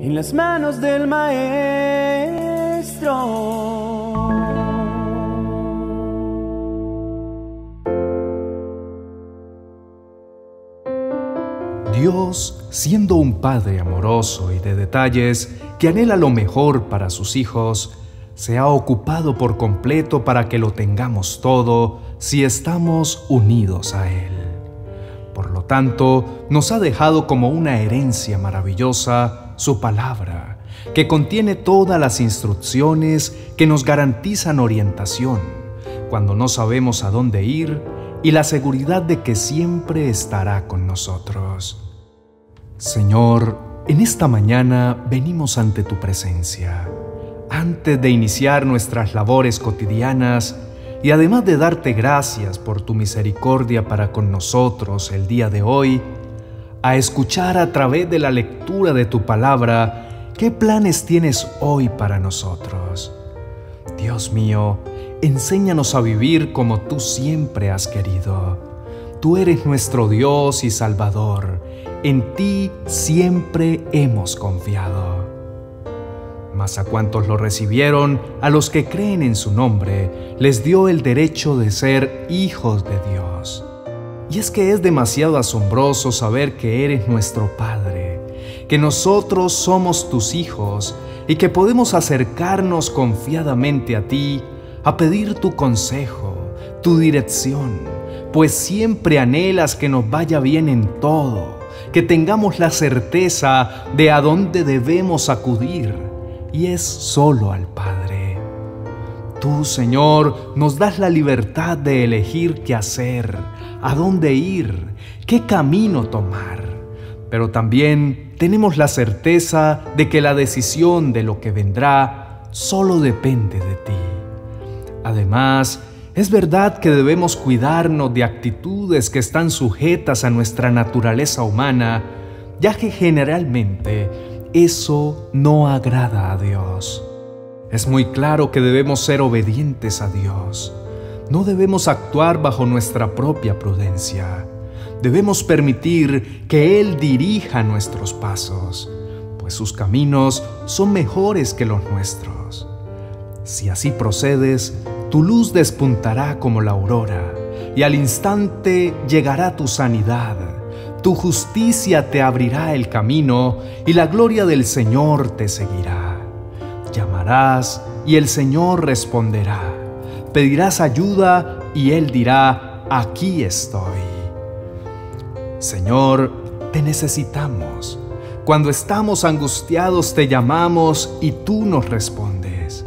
en las manos del Maestro. Dios, siendo un Padre amoroso y de detalles que anhela lo mejor para sus hijos, se ha ocupado por completo para que lo tengamos todo si estamos unidos a Él. Por lo tanto, nos ha dejado como una herencia maravillosa su palabra, que contiene todas las instrucciones que nos garantizan orientación cuando no sabemos a dónde ir y la seguridad de que siempre estará con nosotros. Señor, en esta mañana venimos ante tu presencia. Antes de iniciar nuestras labores cotidianas y además de darte gracias por tu misericordia para con nosotros el día de hoy, a escuchar a través de la lectura de tu palabra qué planes tienes hoy para nosotros. Dios mío, enséñanos a vivir como tú siempre has querido. Tú eres nuestro Dios y Salvador en ti siempre hemos confiado. Mas a cuantos lo recibieron, a los que creen en su nombre, les dio el derecho de ser hijos de Dios. Y es que es demasiado asombroso saber que eres nuestro Padre, que nosotros somos tus hijos y que podemos acercarnos confiadamente a ti a pedir tu consejo, tu dirección, pues siempre anhelas que nos vaya bien en todo que tengamos la certeza de a dónde debemos acudir, y es solo al Padre. Tú, Señor, nos das la libertad de elegir qué hacer, a dónde ir, qué camino tomar, pero también tenemos la certeza de que la decisión de lo que vendrá solo depende de ti. Además, es verdad que debemos cuidarnos de actitudes que están sujetas a nuestra naturaleza humana, ya que generalmente eso no agrada a Dios. Es muy claro que debemos ser obedientes a Dios. No debemos actuar bajo nuestra propia prudencia. Debemos permitir que Él dirija nuestros pasos, pues sus caminos son mejores que los nuestros. Si así procedes, tu luz despuntará como la aurora, y al instante llegará tu sanidad. Tu justicia te abrirá el camino, y la gloria del Señor te seguirá. Y el Señor responderá. Pedirás ayuda, y Él dirá, aquí estoy. Señor, te necesitamos. Cuando estamos angustiados te llamamos y tú nos respondes.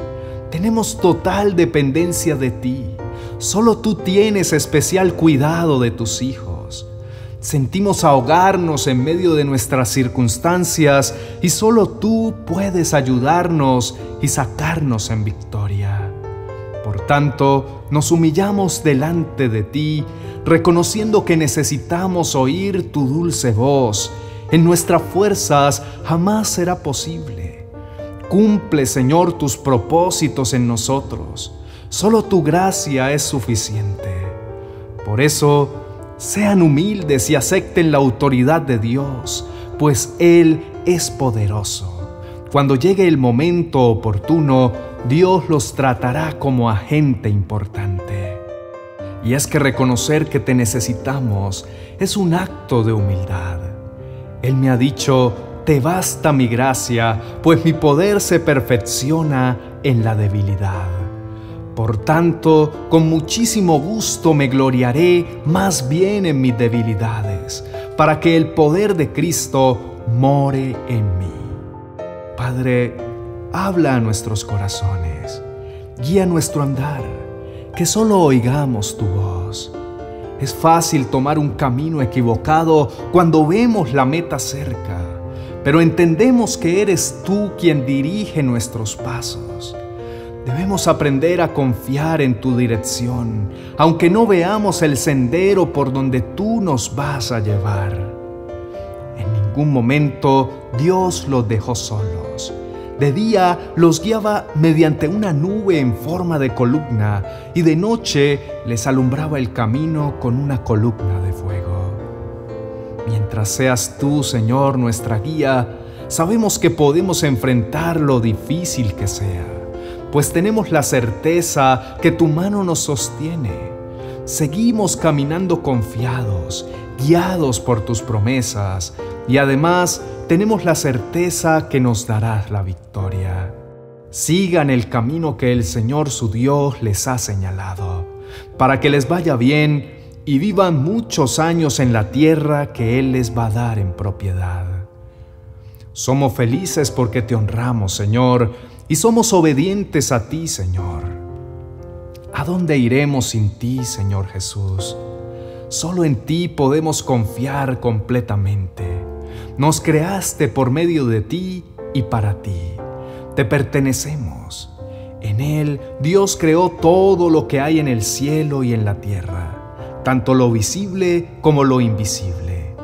Tenemos total dependencia de ti. Solo tú tienes especial cuidado de tus hijos. Sentimos ahogarnos en medio de nuestras circunstancias y solo tú puedes ayudarnos y sacarnos en victoria. Por tanto, nos humillamos delante de ti, reconociendo que necesitamos oír tu dulce voz. En nuestras fuerzas jamás será posible Cumple, Señor, tus propósitos en nosotros. Solo tu gracia es suficiente. Por eso, sean humildes y acepten la autoridad de Dios, pues Él es poderoso. Cuando llegue el momento oportuno, Dios los tratará como a gente importante. Y es que reconocer que te necesitamos es un acto de humildad. Él me ha dicho, te basta mi gracia, pues mi poder se perfecciona en la debilidad. Por tanto, con muchísimo gusto me gloriaré más bien en mis debilidades, para que el poder de Cristo more en mí. Padre, habla a nuestros corazones, guía nuestro andar, que solo oigamos tu voz. Es fácil tomar un camino equivocado cuando vemos la meta cerca pero entendemos que eres tú quien dirige nuestros pasos. Debemos aprender a confiar en tu dirección, aunque no veamos el sendero por donde tú nos vas a llevar. En ningún momento Dios los dejó solos. De día los guiaba mediante una nube en forma de columna y de noche les alumbraba el camino con una columna de fuego. Mientras seas tú, Señor, nuestra guía, sabemos que podemos enfrentar lo difícil que sea, pues tenemos la certeza que tu mano nos sostiene. Seguimos caminando confiados, guiados por tus promesas, y además tenemos la certeza que nos darás la victoria. Sigan el camino que el Señor su Dios les ha señalado, para que les vaya bien y vivan muchos años en la tierra que Él les va a dar en propiedad. Somos felices porque te honramos, Señor, y somos obedientes a ti, Señor. ¿A dónde iremos sin ti, Señor Jesús? Solo en ti podemos confiar completamente. Nos creaste por medio de ti y para ti. Te pertenecemos. En Él Dios creó todo lo que hay en el cielo y en la tierra tanto lo visible como lo invisible,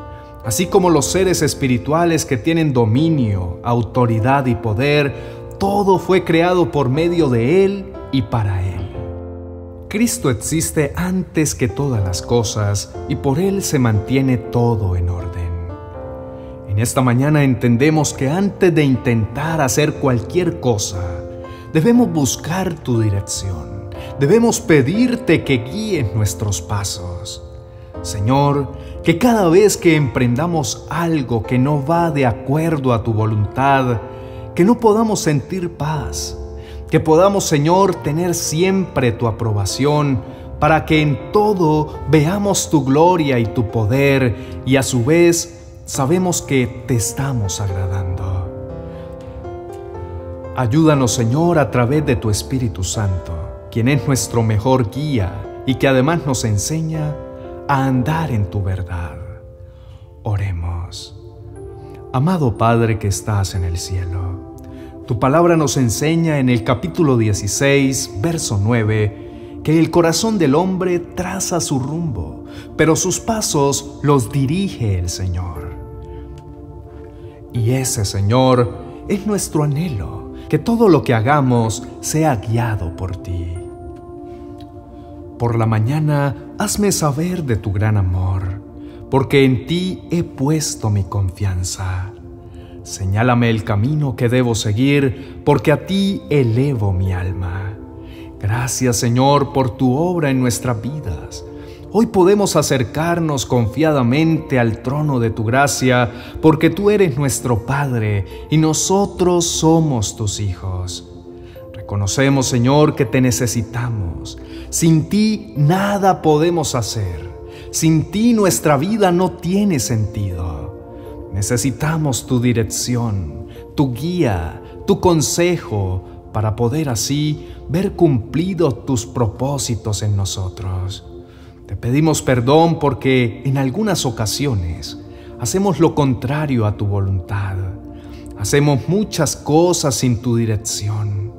así como los seres espirituales que tienen dominio, autoridad y poder, todo fue creado por medio de Él y para Él. Cristo existe antes que todas las cosas y por Él se mantiene todo en orden. En esta mañana entendemos que antes de intentar hacer cualquier cosa, debemos buscar tu dirección debemos pedirte que guíes nuestros pasos. Señor, que cada vez que emprendamos algo que no va de acuerdo a tu voluntad, que no podamos sentir paz, que podamos, Señor, tener siempre tu aprobación, para que en todo veamos tu gloria y tu poder y a su vez sabemos que te estamos agradando. Ayúdanos, Señor, a través de tu Espíritu Santo quien es nuestro mejor guía y que además nos enseña a andar en tu verdad. Oremos. Amado Padre que estás en el cielo, tu palabra nos enseña en el capítulo 16, verso 9, que el corazón del hombre traza su rumbo, pero sus pasos los dirige el Señor. Y ese Señor es nuestro anhelo, que todo lo que hagamos sea guiado por ti. Por la mañana hazme saber de tu gran amor, porque en ti he puesto mi confianza. Señálame el camino que debo seguir, porque a ti elevo mi alma. Gracias Señor por tu obra en nuestras vidas. Hoy podemos acercarnos confiadamente al trono de tu gracia, porque tú eres nuestro Padre y nosotros somos tus hijos. Reconocemos, Señor, que te necesitamos. Sin ti nada podemos hacer. Sin ti nuestra vida no tiene sentido. Necesitamos tu dirección, tu guía, tu consejo para poder así ver cumplidos tus propósitos en nosotros. Te pedimos perdón porque en algunas ocasiones hacemos lo contrario a tu voluntad. Hacemos muchas cosas sin tu dirección.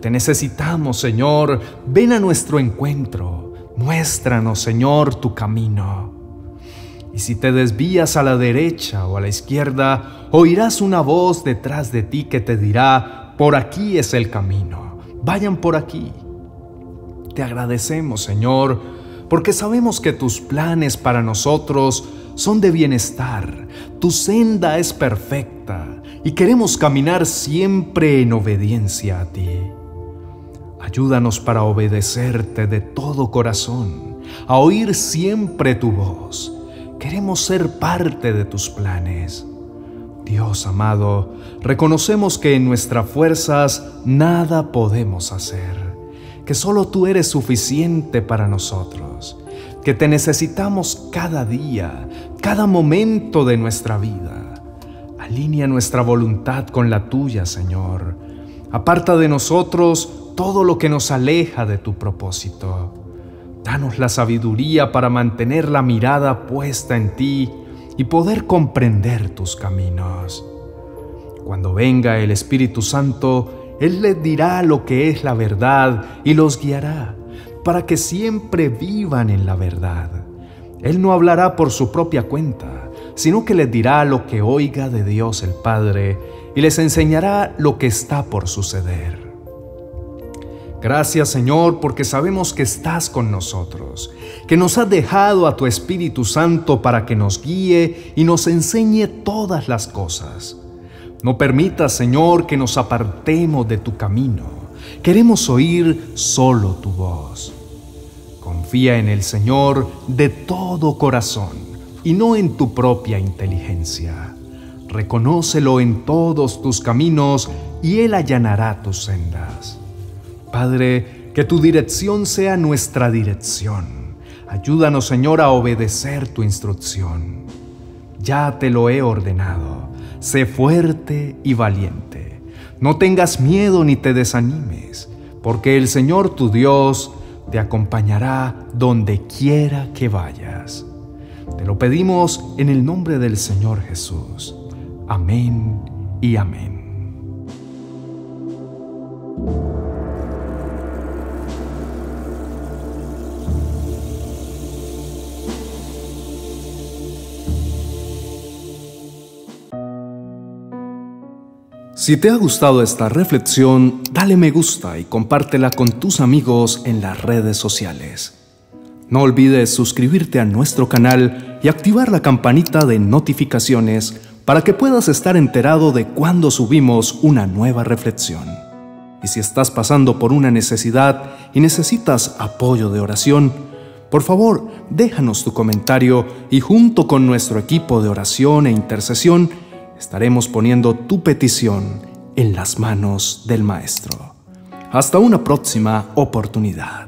Te necesitamos, Señor. Ven a nuestro encuentro. Muéstranos, Señor, tu camino. Y si te desvías a la derecha o a la izquierda, oirás una voz detrás de ti que te dirá, por aquí es el camino, vayan por aquí. Te agradecemos, Señor, porque sabemos que tus planes para nosotros son de bienestar, tu senda es perfecta y queremos caminar siempre en obediencia a ti. Ayúdanos para obedecerte de todo corazón, a oír siempre tu voz. Queremos ser parte de tus planes. Dios amado, reconocemos que en nuestras fuerzas nada podemos hacer, que solo tú eres suficiente para nosotros, que te necesitamos cada día, cada momento de nuestra vida. Alinea nuestra voluntad con la tuya, Señor. Aparta de nosotros todo lo que nos aleja de tu propósito. Danos la sabiduría para mantener la mirada puesta en ti y poder comprender tus caminos. Cuando venga el Espíritu Santo, Él les dirá lo que es la verdad y los guiará para que siempre vivan en la verdad. Él no hablará por su propia cuenta, sino que les dirá lo que oiga de Dios el Padre y les enseñará lo que está por suceder. Gracias Señor porque sabemos que estás con nosotros, que nos has dejado a tu Espíritu Santo para que nos guíe y nos enseñe todas las cosas. No permitas, Señor, que nos apartemos de tu camino. Queremos oír solo tu voz. Confía en el Señor de todo corazón y no en tu propia inteligencia. Reconócelo en todos tus caminos y Él allanará tus sendas. Padre, que tu dirección sea nuestra dirección. Ayúdanos, Señor, a obedecer tu instrucción. Ya te lo he ordenado sé fuerte y valiente. No tengas miedo ni te desanimes, porque el Señor tu Dios te acompañará donde quiera que vayas. Te lo pedimos en el nombre del Señor Jesús. Amén y amén. Si te ha gustado esta reflexión, dale me gusta y compártela con tus amigos en las redes sociales. No olvides suscribirte a nuestro canal y activar la campanita de notificaciones para que puedas estar enterado de cuando subimos una nueva reflexión. Y si estás pasando por una necesidad y necesitas apoyo de oración, por favor, déjanos tu comentario y junto con nuestro equipo de oración e intercesión, estaremos poniendo tu petición en las manos del Maestro. Hasta una próxima oportunidad.